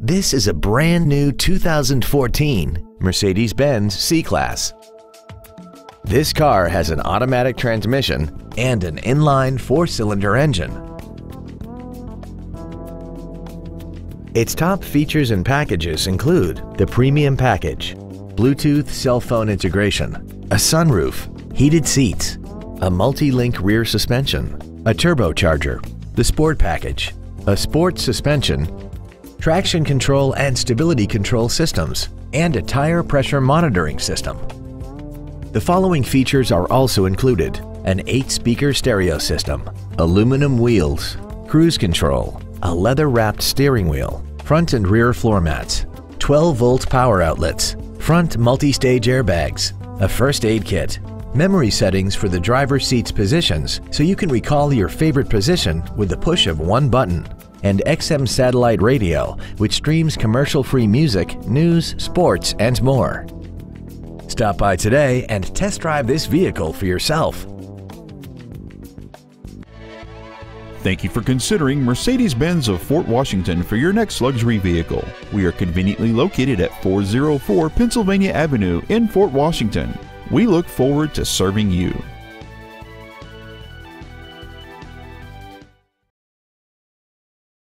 This is a brand new 2014 Mercedes-Benz C-Class. This car has an automatic transmission and an inline four-cylinder engine. Its top features and packages include the Premium Package, Bluetooth cell phone integration, a sunroof, heated seats, a multi-link rear suspension, a turbocharger, the Sport Package, a sport suspension, traction control and stability control systems, and a tire pressure monitoring system. The following features are also included. An 8-speaker stereo system, aluminum wheels, cruise control, a leather-wrapped steering wheel, front and rear floor mats, 12-volt power outlets, front multi-stage airbags, a first aid kit, memory settings for the driver's seat's positions so you can recall your favorite position with the push of one button, and XM satellite radio, which streams commercial-free music, news, sports, and more. Stop by today and test drive this vehicle for yourself. Thank you for considering Mercedes-Benz of Fort Washington for your next luxury vehicle. We are conveniently located at 404 Pennsylvania Avenue in Fort Washington. We look forward to serving you.